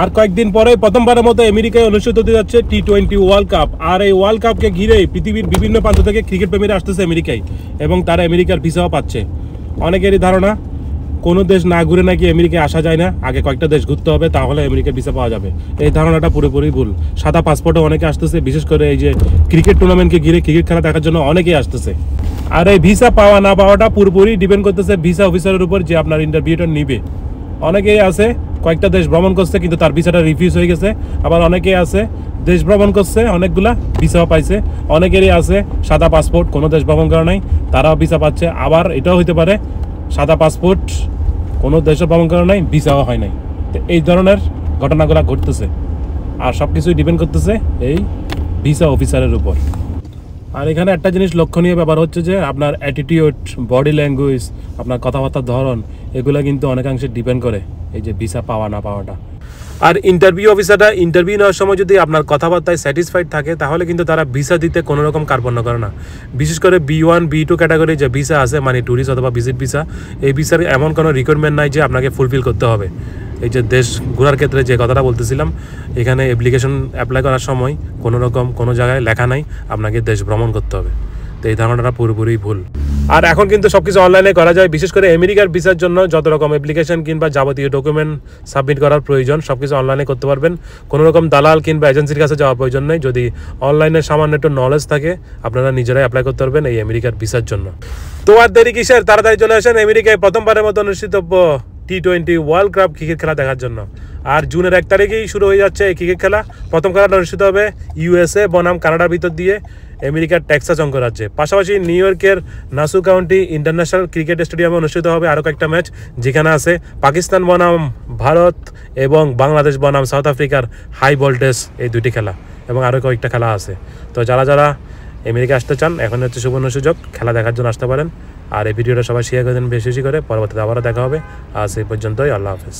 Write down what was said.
আর কয়েকদিন পরে প্রথমবারের মতো আমেরিকায় অনুষ্ঠিত হতে যাচ্ছে টি টোয়েন্টি ওয়ার্ল্ড কাপ আর এই ওয়ার্ল্ড কাপকে ঘিরে পৃথিবীর বিভিন্ন প্রান্ত থেকে ক্রিকেট প্রেমীরা আসতেছে আমেরিকায় এবং তারা আমেরিকার ভিসাও পাচ্ছে। অনেকেরই ধারণা, কোনো দেশ না ঘুরে নাকি আমেরিকায় আসা যায় না, আগে কয়েকটা দেশ ঘুরতে হবে, তাহলে আমেরিকার ভিসা পাওয়া যাবে। এই ধারণাটা পুরোপুরি ভুল। সাদা পাসপোর্টে অনেকে আসতেছে, বিশেষ করে এই যে ক্রিকেট টুর্নামেন্টকে ঘিরে ক্রিকেট খেলা দেখার জন্য অনেকেই আসতেছে। আর এই ভিসা পাওয়া না পাওয়াটা পুরোপুরি ডিপেন্ড করতেছে ভিসা অফিসারের উপর যে আপনার ইন্টারভিউটা নিবে। অনেকেই আছে কয়েকটা দেশ ভ্রমণ করছে, কিন্তু তার ভিসাটা রিফিউজ হয়ে গেছে। আবার অনেকেই আছে, দেশ ভ্রমণ করছে, অনেকগুলা ভিসাও পাইছে। অনেকেরই আছে সাদা পাসপোর্ট কোনো দেশ ভ্রমণ করা নাই, তারাও ভিসা পাচ্ছে। আবার এটাও হইতে পারে, সাদা পাসপোর্ট কোনো দেশে ভ্রমণ করা নাই, ভিসাও হয় নাই। তো এই ধরনের ঘটনাগুলো ঘটতেছে। আর সব কিছুই ডিপেন্ড করতেছে এই ভিসা অফিসারের উপর। আর এখানে একটা জিনিস লক্ষণীয় ব্যাপার হচ্ছে যে আপনার অ্যাটিটিউড বডি ল্যাঙ্গুয়েজ আপনার কথাবার্তার ধরন, এগুলো কিন্তু অনেকাংশে ডিপেন্ড করে এই যে ভিসা পাওয়া, না পাওয়াটা। আর ইন্টারভিউ অফিসারটা ইন্টারভিউ নেওয়ার সময় যদি আপনার কথাবার্তায় স্যাটিসফাইড থাকে, তাহলে কিন্তু তারা ভিসা দিতে কোনো রকম কার্পণ্য করে না। বিশেষ করে B one B two category যে ভিসা আছে মানে ট্যুরিস্ট অথবা ভিজিট ভিসা এই ভিসার এমন কোনো রিকোয়ারমেন্ট নাই যে আপনাকে ফুলফিল করতে হবে। এই যে দেশ ঘোরার ক্ষেত্রে যে কথাটা বলতেছিলাম, এখানে অ্যাপ্লিকেশন অ্যাপ্লাই করার সময় কোনো রকম, কোনো জায়গায় লেখা নাই, আপনাকে দেশ ভ্রমণ করতে হবে। তো এই ধারণাটা পুরোপুরি ভুল। আর এখন কিন্তু সব কিছু অনলাইনে করা যায়, বিশেষ করে আমেরিকার ভিসার জন্য যত রকম অ্যাপ্লিকেশন কিংবা যাবতীয় ডকুমেন্ট সাবমিট করার প্রয়োজন সব কিছু অনলাইনে করতে পারবেন। কোনো রকম দালাল কিংবা এজেন্সির কাছে যাওয়ার প্রয়োজন নেই। যদি অনলাইনে সামান্য একটু নলেজ থাকে, আপনারা নিজেরাই অ্যাপ্লাই করতে পারবেন এই আমেরিকার ভিসার জন্য। তো আর দেরি কিসের? তাড়াতাড়ি চলে আসেন আমেরিকায়। প্রথমবারের মতো অনুষ্ঠিতব্য। T twenty world cup cricket খেলা দেখার জন্য। আর জুনের এক তারিখেই শুরু হয়ে যাচ্ছে এই ক্রিকেট খেলা। প্রথম খেলাটা অনুষ্ঠিত হবে ইউএসএ বনাম কানাডার ভিতর দিয়ে আমেরিকার টেক্সাস অঙ্গরাজ্যে। পাশাপাশি নিউ ইয়র্কের নাসু কাউন্টি ইন্টারন্যাশনাল ক্রিকেট স্টেডিয়ামে অনুষ্ঠিত হবে আরও কয়েকটা ম্যাচ, যেখানে আছে পাকিস্তান বনাম, ভারত এবং বাংলাদেশ বনাম, সাউথ আফ্রিকার হাই ভোল্টেজ এই দুটি খেলা এবং আরও কয়েকটা খেলা আছে। তো যারা যারা আমেরিকা আসতে চান, এখন হচ্ছে সুবর্ণ সুযোগ, খেলা দেখার জন্য আসতে পারেন। আর এই ভিডিওটা সবাই শেয়ার করে দেন, বেশি বেশি করে। পরবর্তীতে আবারও দেখা হবে। আজ এই পর্যন্তই, আল্লাহ হাফেজ।